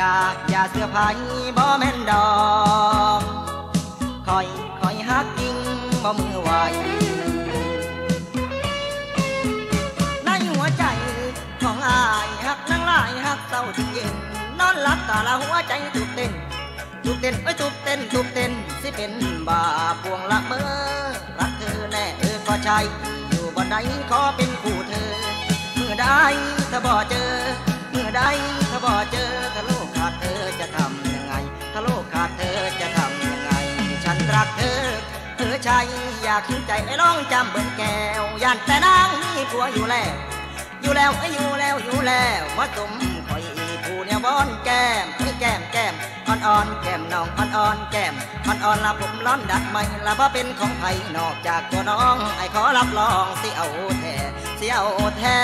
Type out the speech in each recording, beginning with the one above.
อย่าอย่าเสื้อผ้าบ่แม่นดอกคอยคอยฮักจริงบ่มือไหวในหัวใจของอายฮักนั่งลายฮักเศร้าที่เย็นนอนหลับตาละหัวใจตุบเต้นตุบเต้นเอ้ยตุบเต้นตุบเต้นสิเป็นบาพวงละเมอรักเธอแน่เออก็ใจอยู่บ่ใดขอเป็นคู่เธอเมื่อใดถ้าบ่เจอ มื่อใดถ้าบ่เจอถ้าโลกขาดเธอจะทำยังไง ถ้าโลกขาดเธอจะทำยังไง ฉันรักเธอ เธอใจอยากขึ้นใจไอ้น้องจำเบิ่งแก้วยันแต่นางมีผัวอยู่แล้ว อยู่แล้วไอ้อยู่แล้วอยู่แล้วมาตุ่มคอยผู้เนี่ยบอนแก้มไอ้แก้มแก้มอ่อนอ่อนแก้มน้องอ่อนอ่อนแก้มอ่อนอ่อนละผมร้อนดักไม่ละว่าเป็นของไผนอกจากตัวน้อง ไอ้ขอรับรองสิเอาแท้สิเอาแท้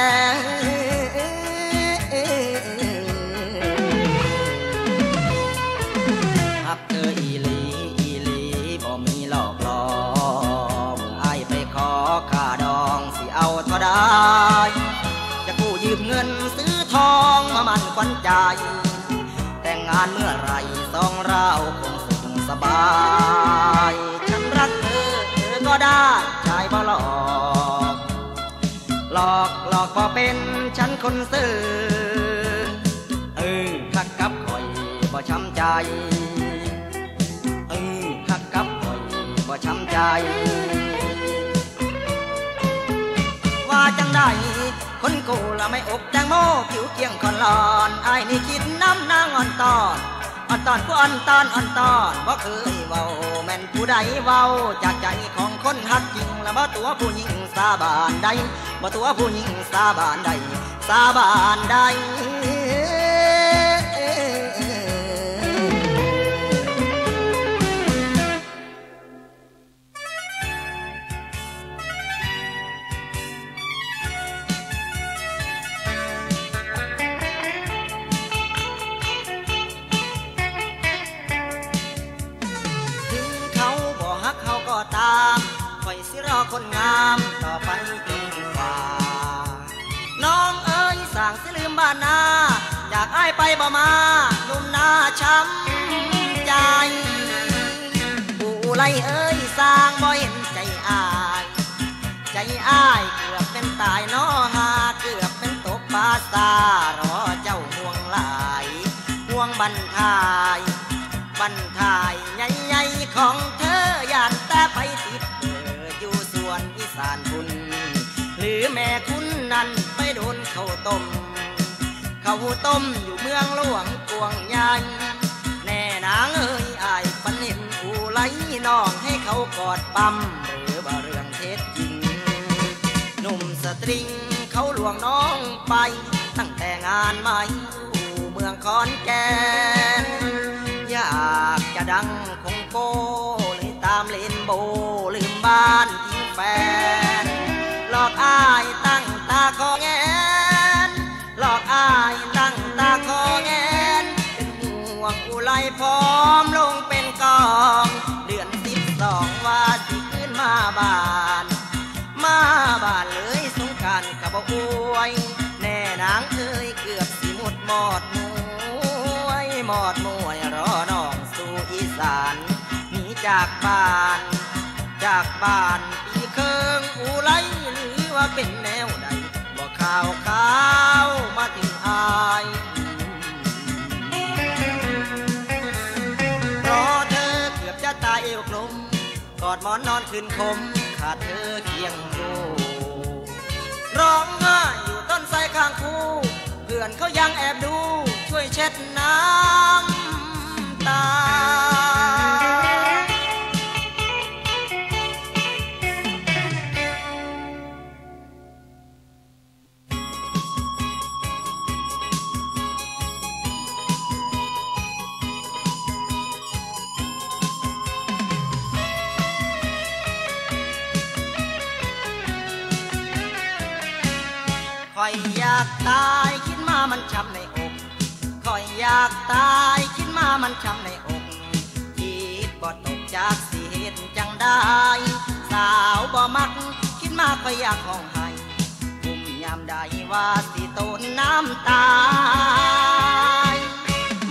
าใดจะกู้ยืมเงินซื้อทองมามันควันใจ แต่งงานเมื่อไรสองเราคงสุขสบาย ฉันรักเธอเธอก็ได้ชายบ่หลอก หลอกหลอกพอเป็นฉันคนซื่อเออหักกับคอยบ่ช้ำใจเออหักกับคอยบ่ช้ำใจ ใดคนกูละไม่อกแตงโมผิวเกียงคอนลอนไอ้นี่คิดน้ำนางอ่อนตอนอ่อนตอนผู้อ่อนตอนอ่อนตอนบ่เคยเว้าแม่นผู้ใดเว้าจากใจของคนฮักจริงละบ่ตัวผู้หญิงสาบานใดบ่ตัวผู้หญิงสาบานใดสาบานใด คนงามต่อไปจนกว่า น้องเอ้ยสั่งสิลืมบ้านนาอยากอ้ายไปบ่มาหนุ่มหน้าช้ำใจผู้ไลเอ้ยสร้างบ่เห็นใจอาย ใจอ้ายเกือบเป็นตายน้อหาเกือบเป็นตกปลาซารอเจ้าห่วงหลายห่วงบันทาย บันทายใหญ่ๆของเธ รือแม่คุณนั้นไปโดนเขาต้ม เขาต้มอยู่เมืองหลวงกวงใหญ่แน่นางเอ้ยอายปันเห็นอูไหลน้องให้เขากอดปั๊มหรือว่าเรื่องเท็จจริง หนุ่มสตริงเขาลวงน้องไป ตั้งแต่งานใหม่อยู่เมืองขอนแก่นอยากจะดังคงโก้เลยตามเลนโบลืมบ้านทิ้งแฟน อกอายตั้งตาคอแงนหลอกอายตั้งตาคอแงนเป็นห่วงอุไรพร้อมลงเป็นกอง เดือนสิบสองว่าสิขึ้นมาบาน มาบานเลยสงการกับอวย แน่นางเอ้ยเกือบสิหมดหมอดมวยหมอดมวยรอน้องสู่อีสานหนีจากบ้าน จากบ้านปีเคิงอูไรหรือว่า เป็นแนวใดบอกข่าวข่าวมาถึงอายรอเธอเกือบจะตายเอวกลมกอดหมอนนอนคืนคม ขาดเธอเคียงคู่ร้องไห้อยู่ต้นไทรข้างคู่ เพื่อนเขายังแอบดูช่วยเช็ดน้ำ ยของให้ผมยามใดว่าสิตนน้ำตา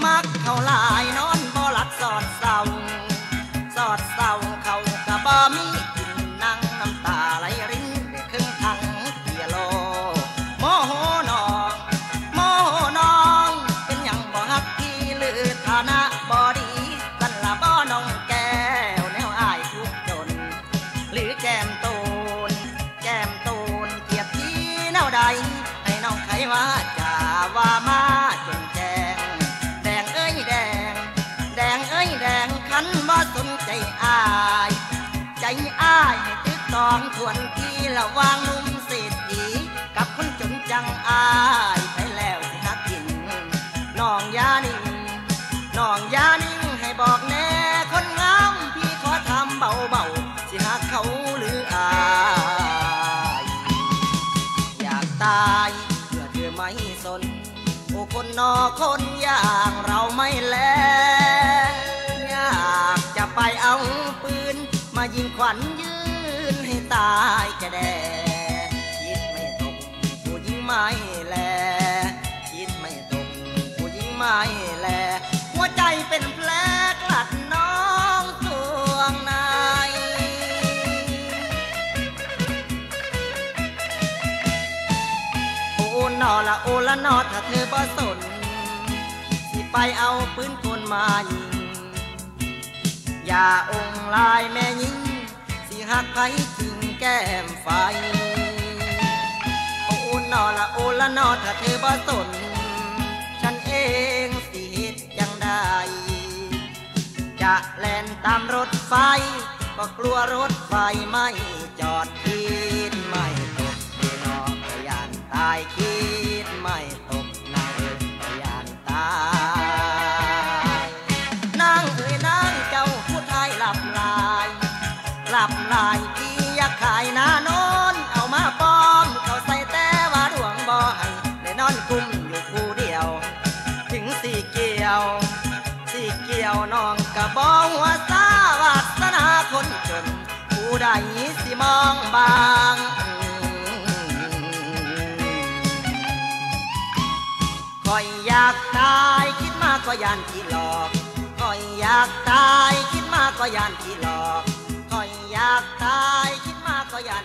มักเขาลายนอนบ่หลัดสอดเศร้า สอดเศร้าเขากะบ่มีกินนั่งน้ำตาไหลรินไครึ่งทางเกียโลโมโหน้องโมโหน้องเป็นอย่างบ่ฮักที่หรือฐานะบ่ดีสันละบ่น้องแก้วแนวอายทุกจน หรือแก้ม องทวนที่ระวางนุ่มเศรษฐีกับคนจนจังอายไปแล้วสิฮักกินน้องยานิ่งน้องยานิ่งให้บอกแน่คนงามพี่ขอทำเบาๆสิฮักเขาหรืออายอยากตายเพื่อเธอไม่สนโอ้คนนอคนอย่างเราไม่แลอยากจะไปเอาปืนมายิงขวัญายจะแดคิดไม่ตกผู้หญิงไม่แล คิดไม่ตกผู้หญิงไม่แล หัวใจเป็นแผลกลัดน้องสวงในโอ้นอละโอละนอถ้าเธอบ่สนสิไปเอาปืนกลมายิงอย่าองลายแม่ยิงสิหักไผจริง แก้มไฟโอ้นอละโอละนอถ้าเธอบ่สน ฉันเองสิเฮ็ดยังได้ จะแล่นตามรถไฟ ก็กลัวรถไฟไม่จอดคิดไม่ตกดีนอพยานตายคิดไม่ตกนางพยานตาย องบางคอยอยากตายคิดมากก็ยานที่หลอกคอยอยากตายคิดมากก็ยานที่หลอกคอยอยากตายคิดมากก็ยาน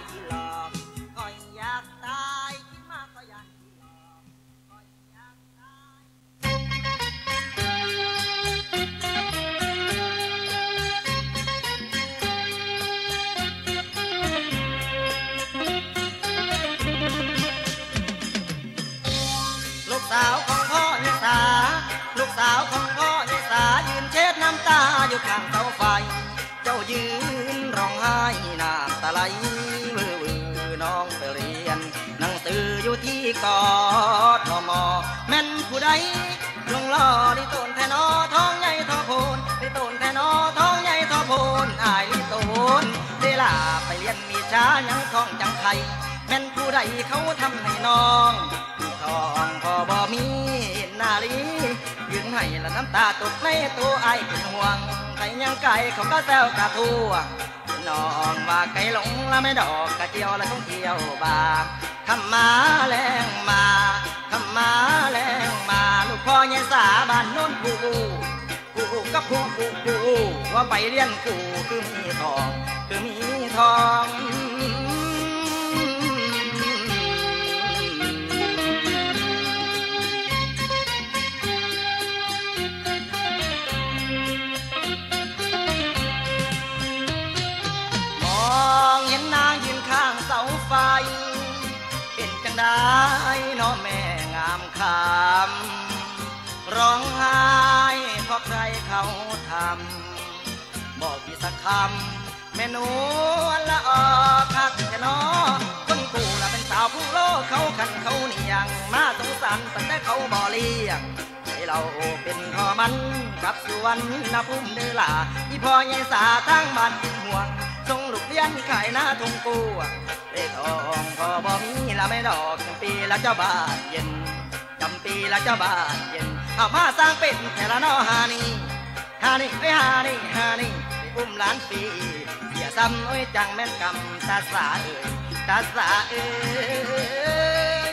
ม่นผู้ใดลงล่อลิต้นแทนอท้องใหญ่ทอโพนลิต้นแทนอท้องใหญ่ทอโพนอายลิต้นเวลาไปเรียนมีช้ายังท้องจังไทยแม่นผู้ใดเขาทำให้น้องทองพอบ่มีนาลียืนให้ละน้ำตาตกในตัวไอายเป็นห่วงใครยังไก่เขาก็แซวกระทั่ว น้องว่าไก่หลงละไม่ดอกกระเจียวละต้องเที่ยวบางคำมาแรงมาคำมาแรงมาลูกพ่อแง่สาบ้านโน้นกูกูกับผู้กูกูว่าไปเรียนกูคือมีทองคือมีทอง สักคำแม่หนูละออคักแค่นอคนกูละเป็นสาวผู้โลกเขาขันเขาเนียงมาสงสารตั้งแต่เขาบ่เลี้ยงให้เราเป็นพ่อมันกับสวนนาพุ่มเดือหลาที่พ่อใหญ่สาทั้งบ้านเป็นห่วงส่งลูกเรียนขายหน้าทงกูเลขทองพ่อบ่มีละไม่ดอกจำปีละเจ้าบ้านเย็นจำปีละเจ้าบ้านเย็นเอามาสร้างเป็นแค่ละนอฮานี่ฮานี่ไอฮานี่ฮานี่ ไปอุ้มหลานปีเสียซ้ำโอ้ยจังแม่นกำตาสาเอ้ยตาสาเอ้ย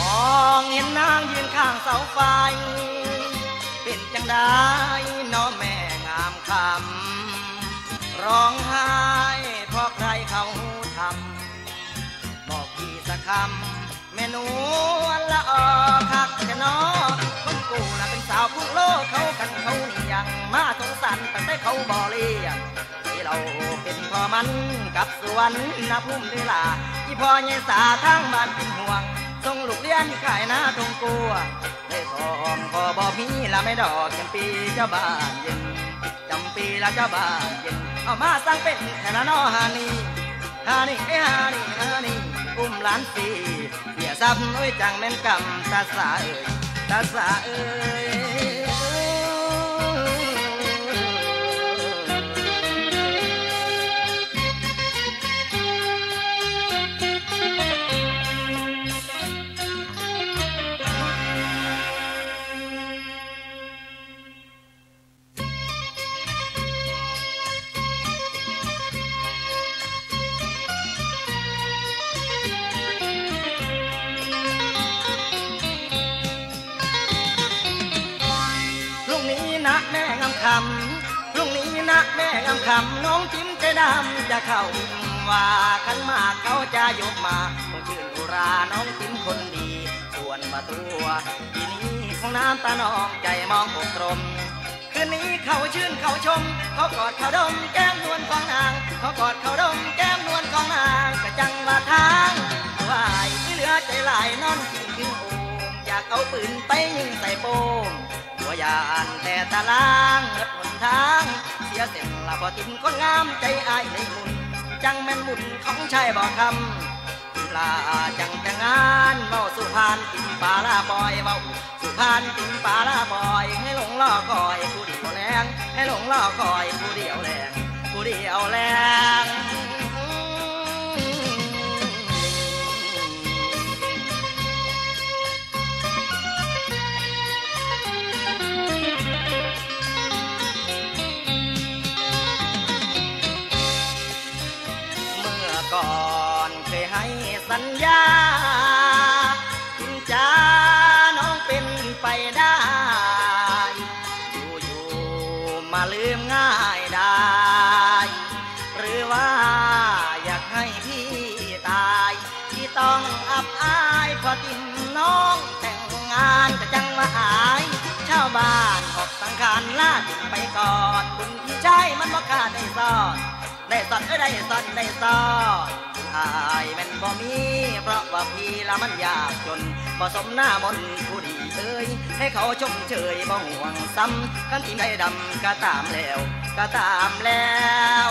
มองเห็นนางยืนข้างเสาไฟ เป็นจังได้น้อแม่งามคำ ร้องไห้เพราะใครเขาทำบอกพี่สักคำแม่หนูละออคักจะนอคนกูน่ะเป็นสาวผู้โลกเขากันเขานี่ยังมาสงสารตั้งแต่เขาบ่เลี้ยงที่เราเป็นพ่อมันกับสวนนาพุ่มเวลาที่พ่อใหญ่สาทางบ้านเป็นห่วงส่งลูกเลี้ยนขายหน้าทงกัวได้ทองพอบ่มีละไม่ดอกจำปีเจ้าบ้านเย็นจำปีละเจ้าบ้านเย็น เอามาสร้างเป็นแค่ละนอฮานีฮานีไอฮานีฮานีอุ้มหลานสีเสียซ้ำอ้ยจังแม่นกำตาสาเอ้ยตาสาเอ้ย เขาว่าขันมากเขาจะยกมาคงชื่นอุราน้องจิ้มคนดี ส่วนมาตัวทีนี้ของน้ำตาน้องใจมองอกตรมคืนนี้เขาชื่นเขาชม เขากอดเขาดมแก้มนวลของนาง เขากอดเขาดมแก้มนวลของนางกระจังว่าทางว่าไอ้ที่เหลือใจหลายนอนกินขึ้นโอมอยากเอาปืนไปยิงใส่โปมตัวยานแต่ตาลางเงิดหนทาง เสียเส้นละพอทิ้งคนงามใจอายเลยมุน จังแม่นมุนของชายบ่คำลาจังแต่งงานเมาสุพานติมปลาลาบอยเมาสุพานติมปลาลาบอย ให้หลงล่อคอยผู้เดียวแรงให้หลงล่อคอยผู้เดียวแรงผู้เดียวแรง บ้านออกสังขารลาติไปก่อนบุญที่ใช่มันบ่ขาดได้ซอนได้สอนเอ้ยได้สอนได้สอนอายแม่นบ่มี เพราะว่าพี่ละมันยากจนบ่สมหน้ามนผู้ดีเอ้ยให้เขาชมเชยบ่ห่วงซ้ำกันที่ได้ดำก็ตามแล้ว ก็ตามแล้ว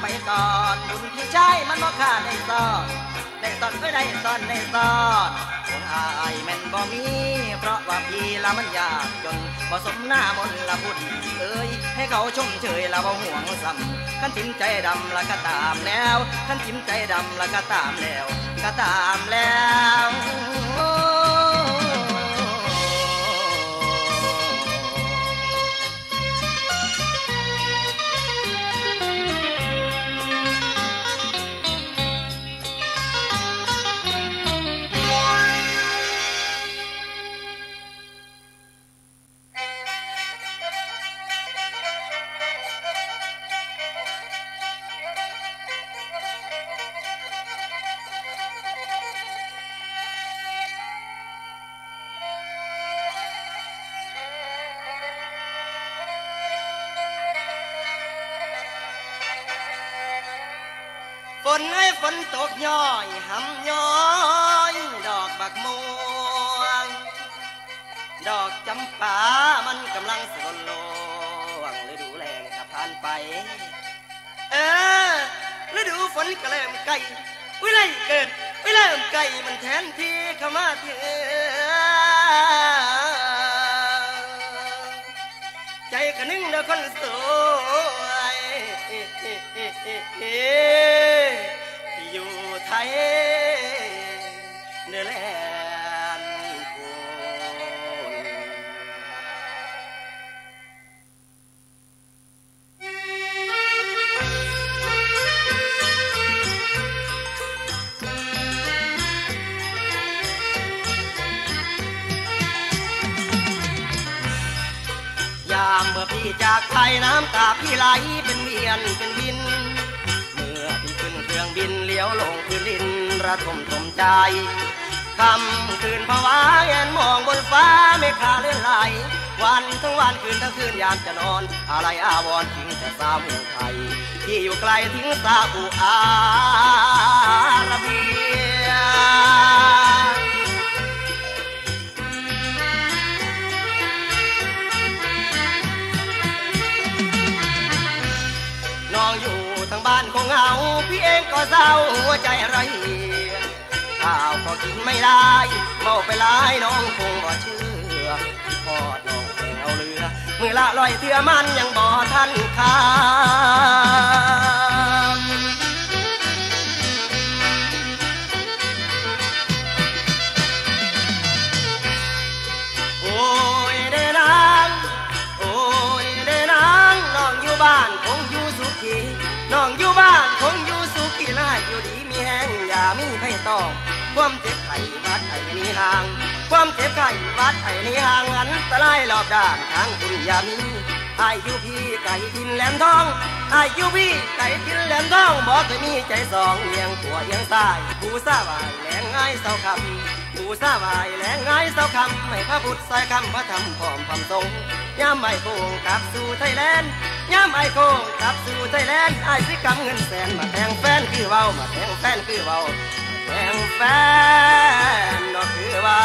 ไปก่อนบุญที่ใช่มันบ่ขาดได้ซอนได้ซอนก็ได้ซอนได้ซอนคนอายแม่นบ่มี เพราะว่าพี่ละมันยากจนบ่สมหน้ามนละพูดเอ้ยให้เขาชมเชยละบ่ห่วงซ้ำขันทิมใจดำละก็ตามแล้วขันทิมใจดำละก็ตามแล้ว ก็ตามแล้ว ฝนตกย้อยหำย้อยดอกบักม่วง ดอกจำปามันกำลังสลนลวงฤดูแล้งก็ผ่านไป เออฤดูฝนก็เริ่มใกล้วิไลเกิดวิเริ่มใกล้มันแทนที่เข้ามาเถือใจก็นึ่งเด้อคนสวย เนื้อแลนคนยามเมื่อพี่จากไทยน้ำตาพี่ไหลเป็นเวียนเป็นวิน บินเลี้ยวลงพื้นดินระทมทมใจคำคืนภาวะแงนมองบนฟ้าไม่คาเลื่อนไหลวันทั้งวันคืนทั้งคืนยามจะนอน อะไรอาวรทิ้งแต่สาวเมืองไทย ที่อยู่ไกลทิ้งสาอุอาระบี ก็เศร้าหัวใจไรข้าวก็กินไม่ได้เมาไปหลายน้องคงบ่เชื่อพอดน้องแข่งเอาเรือมือละลอยเทือมันยังบ่ทันคา อยู่ดีมีแห้งอย่ามีไผตองความเจ็บไข้วัดไอ้นี่ห่าง ความเจ็บไข้วัดไอ้นี่ห่างอันตรายรอบด้านทางคุณยามีอายุพี่ไก่กินแหลมทองอายุพี่ไก่กินแหลมทองบอกเคยมีใจสองเอียงขัวเอียงซ้ายผู้สาวายแหลงง่ายเศร้าคำผู้สาวายแหลงง่ายเศร้าคำไม่พระพุทธใส่คำพระธรรมพร้อมความทรง ย่ามไอ้โกงกลับสู่ไทยแลนด์ย่ามไอโกงกลับสู่ไทยแลนด์ไอ้สิกำเงินแสนมาแทงแฟนคือเว้ามาแทงแฟนคือเว้าแทงแฟนดอกคือเบา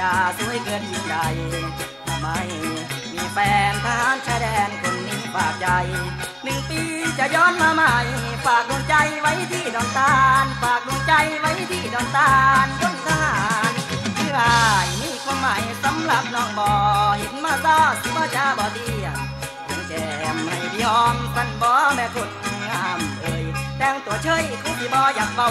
ดาสวยเกินยิ่งใดทำไมมีแฟนทหารชายแดนคนนี้ฝากใจหนึ่งปีจะย้อนมาใหม่ ฝากดวงใจไว้ที่ดอนตาล ฝากดวงใจไว้ที่ดอนตาลดอนทหารชื่ออายมีความหมายสำหรับน้องบ่เห็นมาซอสิบ่จ้าบ่เดียงแก้มให้พี่หอมสันบ่แม่คนงามเอ่ยแต่งตัวเฉยคือสิบ่อยากเบา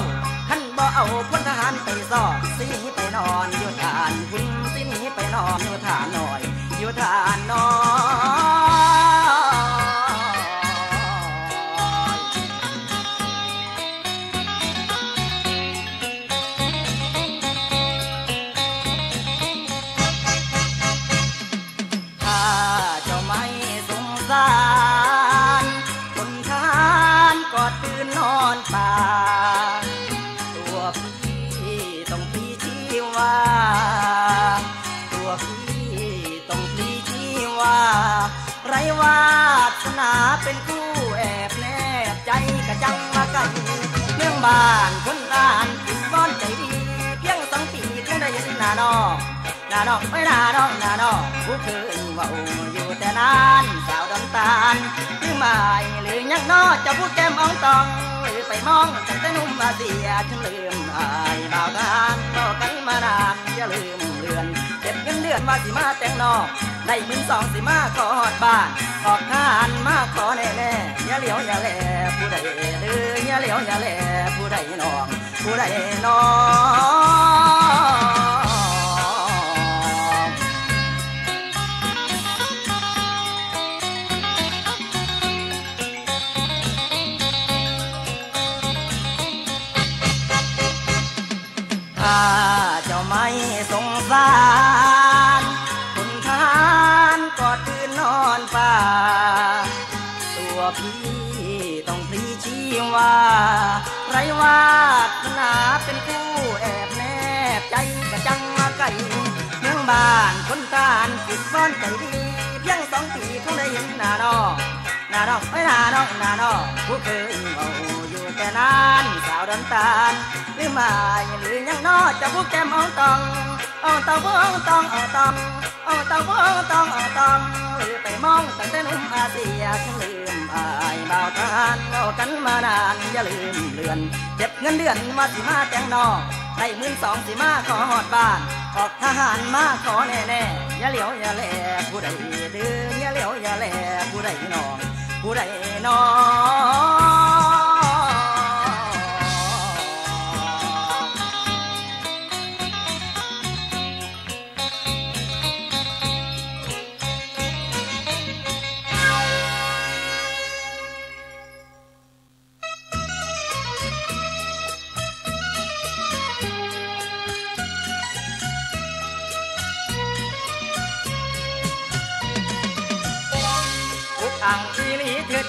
ขันบ่เอาพลทหารไปสอบสิหนีไปนอนอยู่ฐานหุ่นสิหนีไปนอนอยู่ฐานหน่อยอยู่ฐานนอย บ้านคนตานกินบ้อนใจดีเพียงสองปีถึงได้เห็นหน้าน้องหน้าน้องไม่หน้าน้องหน้าน้องผู้คืนเว่าอยู่แต่นานสาวดำตาลหรือไม่หรือยังนอจะพูดแก้มอ่องตองหรือไปมองตั้งแต่นุ่มมาเสียฉันลืมอายบ่าวทหารบอกันมานานอย่าลืมเรือนเก็บเงินเดือนมาสิมาแต่งนอกได้หมื่นสองสิมาขอหอดบ้านขอบทานมาขอแน่แน่อย่าเหลียวอย่าแลผู้ใดเด้ออย่าเหลียวอย่าแลผู้ใดน้องผู้ใดน้อง ไรวาสนาเป็นคู่แอบแนบใจกระจังมาไก่เมืองบ้านคนตานกิดฟ้อนใจดีเพียงสองปีคงได้เห็นหน้าน้องหน้าน้องไม่หน้าน้องหน้าน้องผู้เคยเอาอยู่แต่นานสาวดำตาลหรือไม่หรือยังนอจะผู้แก้มอ่องตองอ่องตองผู้อ่องตองอ่องตองอ่องตองผู้อ่องตองอ่องตองหรือไปมองตั้งแต่นุ่มอาเซียฉันลืมอา บ่าวทหารเอากันมานานอย่าลืมเลือนเจ็บเงินเดือนมาสิมาแตงนอกได้หมื่นสองสิมาขอหอดบ้านออกทหารมาขอแน่แน่อย่าเหลียวอย่าแลผู้ใดเดืออย่าเหลียวอย่าแลผู้ใดนองผู้ใดนอง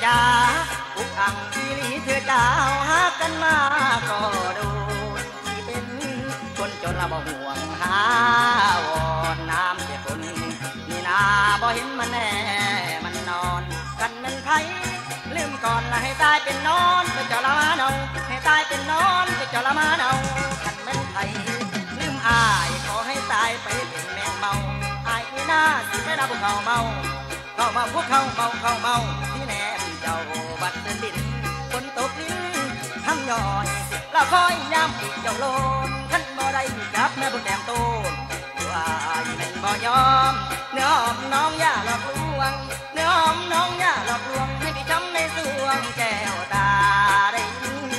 จ้าอุกอังอีหลีเธอจ้าหากันมาก็ดูที่เป็นคนจนละบ่ห่วงหาวอนน้ำเจ็บคนนี่นาบ่เห็นมันแน่มันนอนกันมันไทยลืมก่อนละให้ตายเป็นนอนไปจละมาเนาให้ตายเป็นนอนไปจละมาเนากันมันไทยลืมอายขอให้ตายไปเป็นแมงเมาอายนี่นาสิไม่ได้บุกเขาเมาเข้ามาพวกเขาเมาเข้าเมาาบัดดินดินฝนตกลิ้นทำย่อยเราคอยย้ำอีกเจ้าโลนขันบ่ได้จับแม่บุญแดงโตนว่าแม่นบ่ยอมเนื้อหอมน้องอย่าหลอกลวงเนื้อหอมน้องอย่าหลอกลวงให้พี่ช้ำในสวงแก้วตาได้ยิน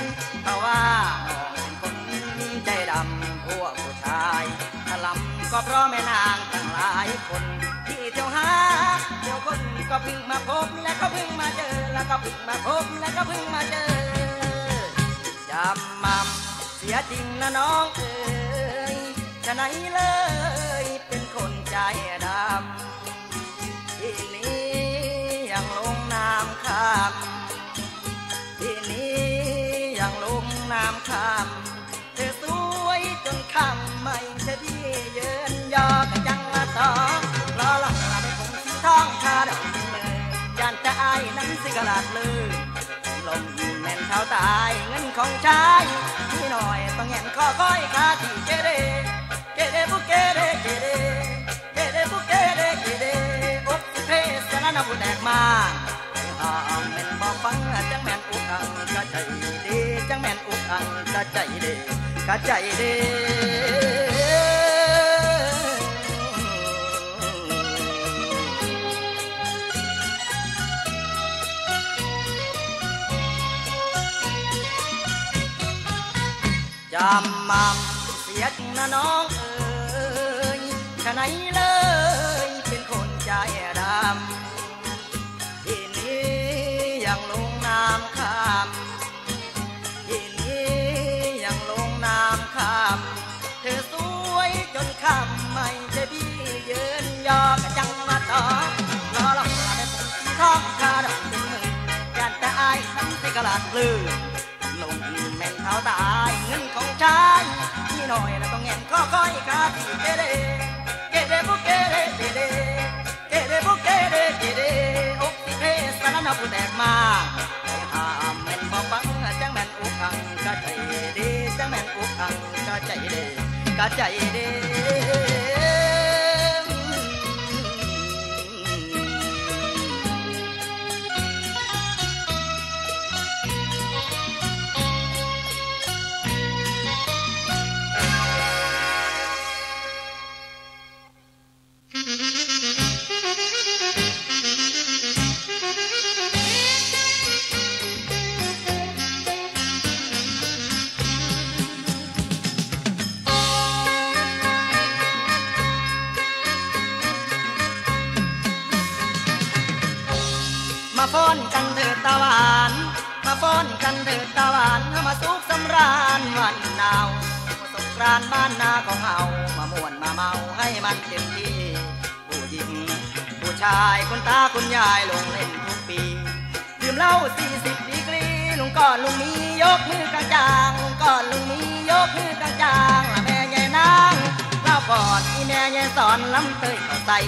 เพราะว่าน้องเป็นคนใจดำพวกผู้ชายถลำก็เพราะแม่นางตั้งหลายคน ก็เพิ่งมาพบและก็เพิ่งมาเจอ แล้วก็เพิ่งมาพบและก็เพิ่งมาเจอจำมั่มเสียจริงนะน้องเอ๋ยจะไหนเลย เป็นคนใจดำที่นี้ยังลงน้ำคำที่นี้ยังลงน้ำคำเลาดลือลมแม่นเท้าตายเงินของชายนี่หน่อยต้องแงนคอก้อยคาที่เกเรเกเรบุเกเรเกเรเกเรบุเกเรเกเรอกสิเพสนะนะผู้แตกมาหามแม่นบอกฟังจังแม่นอุกอังกะใจดีจังแม่นอุกอังกะใจดีกะใจดี จำมั่มเสียจริงนะน้องเอ๋ยฉะไหนเลยเป็นคนใจดำที่นี้ยังลงน้ำคำที่นี้ยังลงน้ำคำเธอสวยจนคำไม่ใช่พี่เยินยอกะจังมาต่อรอหลอกลาได้ผมสีทองคาดอกเป็นมื่นยันแต่อายทำสิกระลาดลือลงแม่นเท้าตา ยเงินของชายนี่หน่อยแล้วต้องเงินข้อก้อยกาทีเกเรเกเรบุเกเรเกเรเกเรบุเกเรเกเรอกสิเพสารนาผู้แตกมาไอ้หามแม่นบอกฟังจังแม่นอุกังกะใจดีจังแม่นอุกังกะใจดีกะใจดี กรานบ้านนาของเฮามาม่วนมาเมาให้มันเต็มที่ ผู้หญิง ผู้ชายคนตาคุณยายลงเล่นทุกปีดื่มเหล้าสี่สิบดีกรีลุงก่อนลุงมียกมือกลางจางลุงก่อนลุงมียกมือกลางจางละแม่ใหญ่นางเล่าก่อนอีแม่ใหญ่สอนลำเตยเข้าใส่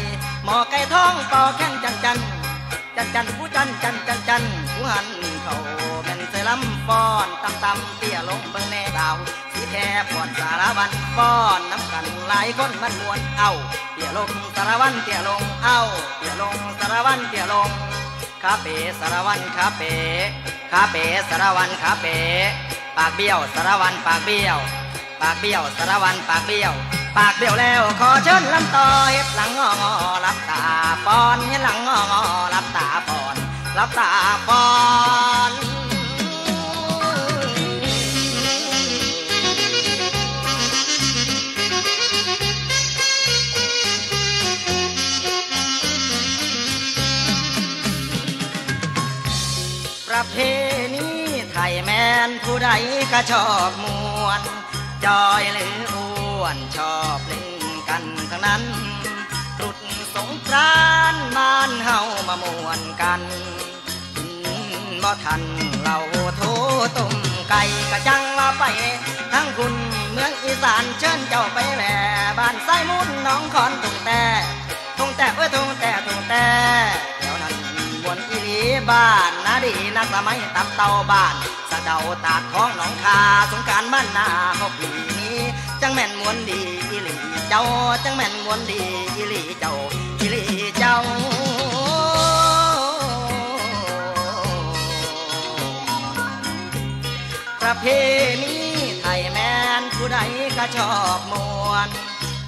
หมอไก่ท้องต่อแข้งจันจันจันจันผู้จันจันจันจันผู้หันเขา ลำฟ้อนตำตำเตี้ยลงเบิ่งแน่ดาวสีแค่ปวดสารวันฟ้อนน้ำกันหลายคนมันมวนเอาเตี้ยลงสารวันเตี้ยลงเอาเตี้ยลงสารวันเตี้ยลงคาเป๋สารวันคาเป๋คาเป๋สารวันคาเป๋ปากเบี้ยวสารวันปากเบี้ยว ปากเบี้ยวสารวันปากเบี้ยว ปากเบี้ยวแล้วขอเชิญลำต่อเฮ็ดหลังงอรับตาปอนเฮ็ดหลังงอรับตาปอนรับตาปอน ผู้ใดก็ชอบมวน จอยหรืออ้วนชอบเล่นกันทั้งนั้นตรุดสงกรานต์บ้านเฮามามวนกันบ่ทันเราโทต้มไก่กะจังว่าไป ทั้งคุณเมืองอีสานเชิญเจ้าไปแหล่บ้านไส้มุนน้องคอนตุงแต่ตุงแต่เอ้ยตุงแต่ตุงแต่ บ้านนาดีนักสมัยตับเตาบ้าน สะเดาตากท้องหนองคาสงการบ้านนาหกปีนี้ จังแม่นมวนดีอีหลีเจ้า จังแม่นมวนดีอีหลีเจ้าอีหลีเจ้าประเพณีไทยแมนผู้ใดก็ชอบมวน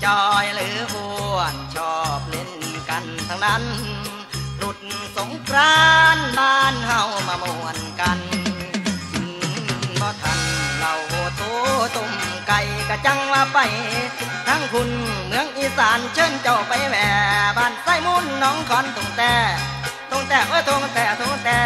จอยหรืออ้วนชอบเล่นกันทั้งนั้น รุดสงกรานต์บ้านเฮามามวนกันอืมบ่ทันเราโตต้มไก่กะจังว่าไปทั้งคุณเมืองอีสานเชิญเจ้าไปแหว่บ้านไส้มุนน้องคอนตรงแต่ตรงแต่เอ้ยตรงแต่ตรงแต่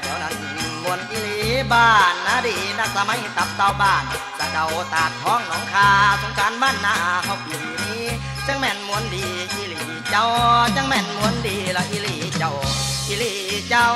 เดี๋ยวนั้นมวนอีหลีบ้านนาดีนักสมัยตับเตาบ้านสะเดาตาดท้องหนองคาสงกรารบ้านนาเขาปีนี้จังแม่นมวนดีอีหลี เจ้าจังแม่นมวนดีละอีหลีเจ้าอีหลีเจ้า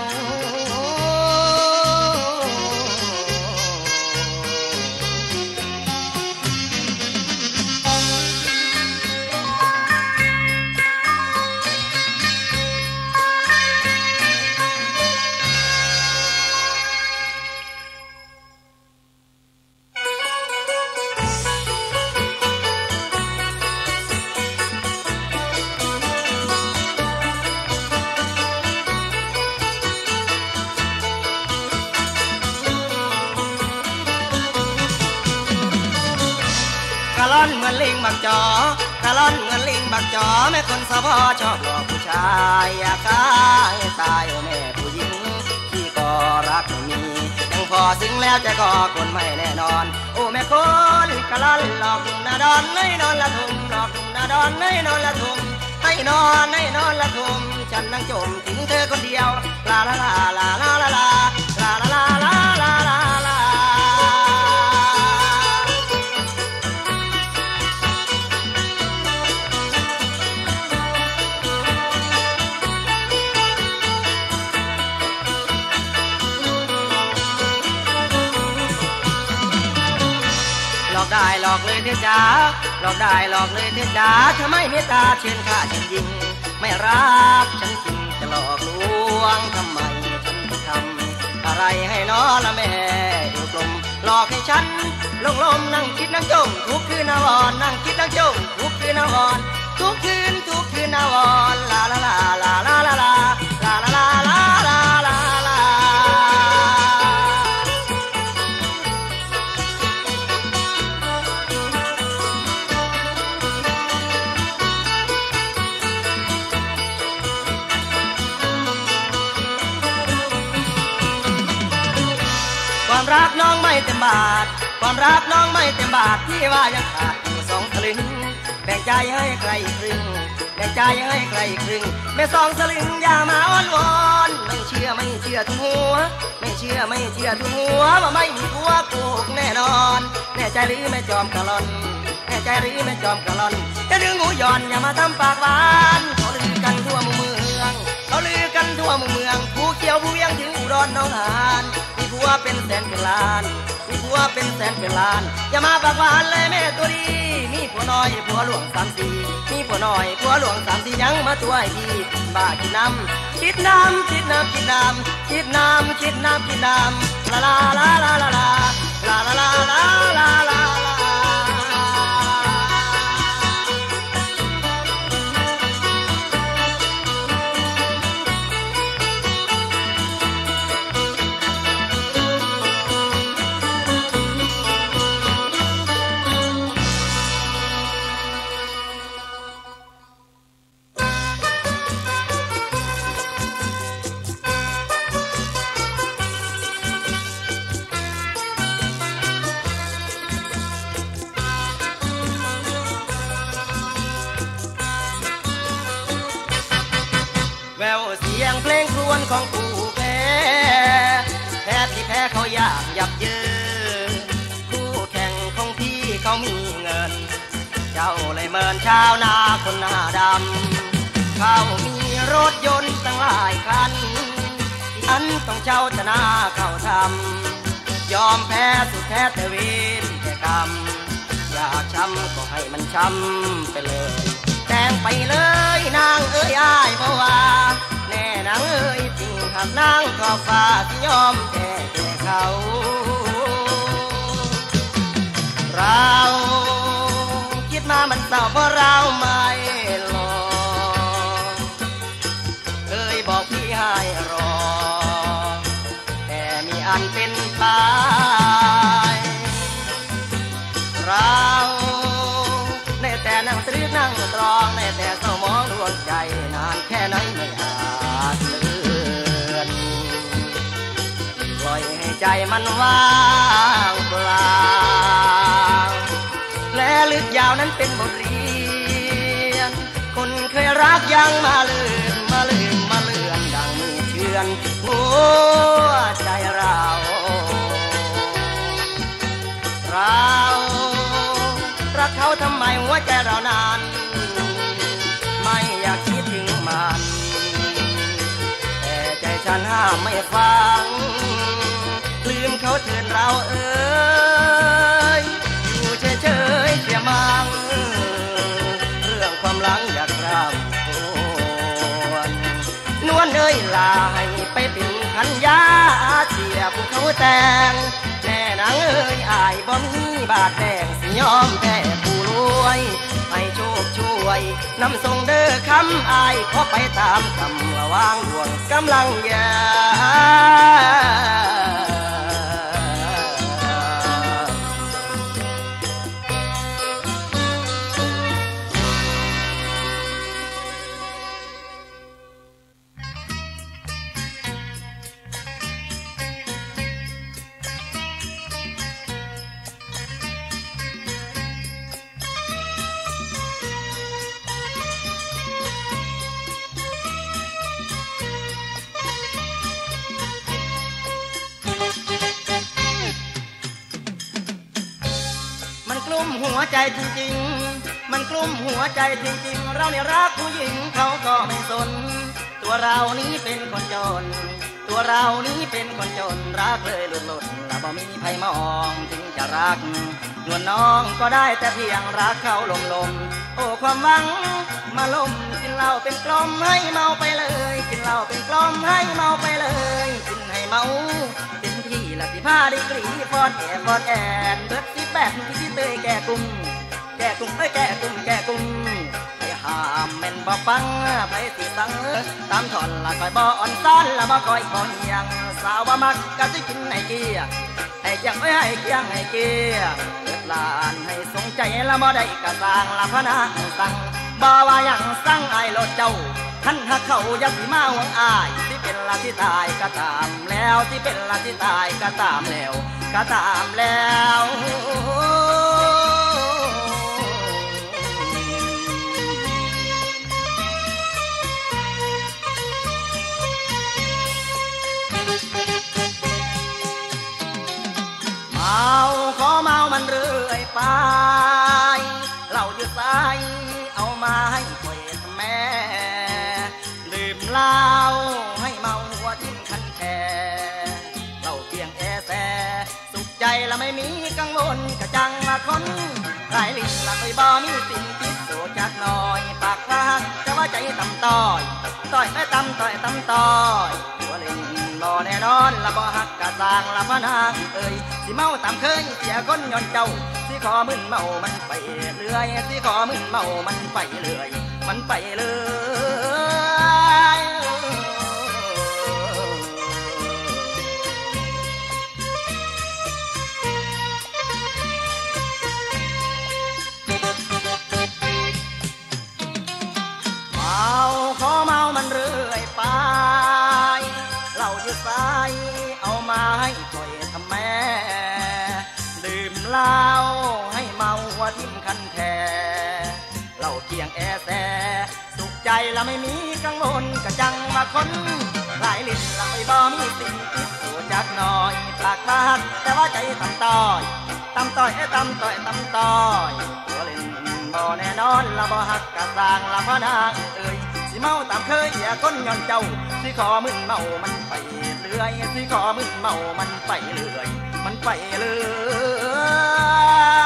จอกะล่อนเงินลิงบักจอแม่คนสะพอชอบหอกผู้ชายอยากฆ่ายตายโอแม่ผู้หญิงที่ก็รักมียังพอสิ้งแล้วจะก็คนไม่แน่นอน โอแม่คนกะล่อนหลอกหน้าดอนให้นอนละทุ่มหลอกหน้าดอนให้นอนละทุ่มให้นอนให้นอนละทุ่มฉันนั่งจมถึงเธอคนเดียวลาลาลาลาลาลา เนี่ยาหลอกได้หลอกเลยเนี่ยจ้าทำไมเมตตาเชิญข้าจยิงไม่รักฉันจริงจะหลอกลวงทำไมฉันทำอะไรให้น้อละแม่อยู่กลมหลอกให้ฉันลงลมนั่งคิดนั่งจงทุกคืนนวอนนั่งคิดนั่งจงทุกคืนนวอนทุกคืนทุกคืนนวอนลาลาลาลาลาลา ความรักน้องไม่เต็มบาทที่ว่ายังขาดอยู่สองสลึง แบ่งใจให้ใครครึ่ง แบ่งใจให้ใครครึ่งแม่สองสลึงอย่ามาอ้อนวอนไม่เชื่อไม่เชื่อทุกหัว ไม่เชื่อไม่เชื่อทุกหัวว่าไม่มีผัวโกกแน่นอน แน่ใจหรือแม่จอมกะลอนแน่ใจหรือแม่จอมกะลอนจะดึงหูย่อนอย่ามาทำปากหวานเขาลือกันทั่วเมืองเขาลือกันทั่วเมืองผู้เขียวผู้ยังถึงอุดรน้องหานมีผัวเป็นแสนเป็นล้าน ผัวเป็นแสนเป็นล้าน อย่ามาปากหวานเลยแม่ตัวดี มีผัวน้อยผัวหลวงสามสี่มีผัวน้อยผัวหลวงสามสี่ยังมาช่วยดีบ้ากินน้ำคิดน้ำคิดน้ำคิดน้ำคิดน้ำคิดน้ำคิดน้ำลาลาลาลาลาลาลาลาลาลา ของผู้แพ้แพ้ที่แพ้เขาอยากยับเยินคู่แข่งของพี่เขามีเงิน เจ้าเลยเมินชาวนาคนหน้าดำเขามีรถยนต์ตั้งหลายคันอันต้องเจ้าจะนาเขาทำยอมแพ้สุดแท้แต่เวนแต่กรรมอยากช้ำก็ให้มันช้ำไปเลยแต่งไปเลยนางเอ้ยอ้ายเพราะว่าแน่นางเอ้ย หากนางก็ฟ้าที่ยอมแก่แก่เขา เราคิดมามันเศร้าเพราะเราไม่หลอกเคยบอกพี่ให้รอ แต่มีอันเป็นไปเรา มันว่างเปล่า และลึกยาวนั้นเป็นบทเรียน คนเคยรักยังมาลืมมาลืมมาเลือนดังมือเชือนหัวใจเราเรารักเขาทำไมหัวใจเรานานไม่อยากคิดถึงมัน แต่ใจฉันห้ามไม่ฟัง มเขาเถินเราเอ้ยอยู่เฉยๆเสียมังเรื่องความหลังอยากรำควรนวลเอ้ยลาให้ไปเป็นขันยาเสียผู้เขาแต่งแน่นางเอ้ยอายบ่มีบาดแดงสิยอมแพ้ผู้รวยให้โชคช่วยนำส่งเด้อคำอายขอไปตามคำระวางดวงกำลังยา ใจจริงๆ เราเนี่ยรักผู้หญิงเขาก็ไม่สน ตัวเรานี้เป็นคนจน ตัวเรานี้เป็นคนจนรักเลยหลุดหลุดและบ่มีใครมองถึงจะรักนวลน้องก็ได้แต่เพียงรักเขาลมลมโอ้ความหวังมาลมกินเหล้าเป็นกลมให้เมาไปเลย กินเหล้าเป็นกลมให้เมาไปเลยกินให้เมาเต็มที่ละสิพาดีกรีฟอนแอบฟอนแอนเบิดสิแปดที่เตยแก่กลุ่ม แก่กลุ่มเอ้แก่กลุ่มแก่กลุ่มไปหามแม่นบ่ฟังไปสิตังตามถอนละคอยบ่อ่อนซ้อนละบ่คอยคอยยังสาวบ่มักกะสิกินให้เกียให้จังไว้ให้เกียงให้เกียเกิดลานให้สงใจละบ่ได้กะสร้างละพะนาสั่งบ่ว่ายังสั่งไอ้รถเจ้าท่านหักเขายักสิมาหวงอายที่เป็นลาที่ตายก็ตามแล้วที่เป็นลาที่ตายก็ตามแล้วก็ตามแล้ว มาขอเมามันเรื่อยไปเหล้าอยู่ใสเอามาให้ข่อยทแม่ดื่มเหล้าให้เมาหัวทิ่มคันแทเหล้าเพียงแอแสสุขใจและไม่มีกังวลกระจังละคนหลายลิ้นละเคยบ่มีสิ่งติดโสจักหน่อย ปากพาหักแต่ว่าใจต่ำต้อยต้อยไปต่ำต้อยต่ำต้อย บ่แน่นอนละบ่หักกะสร้างละพะนางเอ้ยสิเมาตามเคยเสียคนย้อนเจ้าสิขอมึนเมามันไปเรื่อยสิขอมึนเมามันไปเรื่อยมันไปเลย แทเหล้าเพีพียงแอแสสุขใจละไม่มีกังวลกะจังว่าคนหลายลิ้นละไม่บ่มีสิ่งติดตัวจักหน่อยปากบาดแต่ว่าใจตำต้อยตำต้อยเอ้ตำต้อยตำต้อยตัวเล่นบ่แน่นอนละบ่หักกะสร้างละพ่อนางเอ่ยสิเมาตามเคยอย่าคนย้อนเจ้าสิขอมึนเมามันไปเรื่อยสิขอมึนเมามันไปเรื่อยมันไปเรื่อย